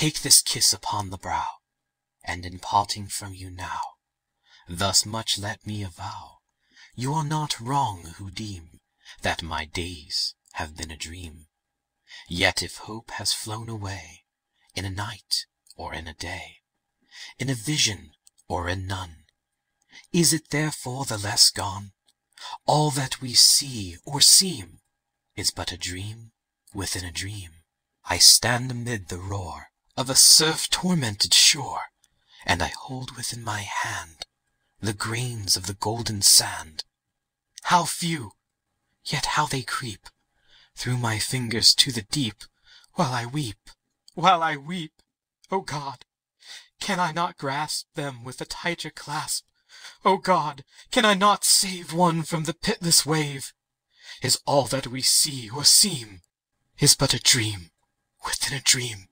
Take this kiss upon the brow, And in parting from you now, Thus much let me avow: You are not wrong who deem That my days have been a dream. Yet if hope has flown away In a night or in a day, In a vision or in none, Is it therefore the less gone? All that we see or seem Is but a dream within a dream. I stand amid the roar Of a surf tormented shore, And I hold within my hand The grains of the golden sand. How few! yet how they creep Through my fingers to the deep, While I weep, while I weep! O God! can I not grasp Them with a tighter clasp? O God! can I not save One from the pitiless wave? Is all that we see or seem Is but a dream within a dream?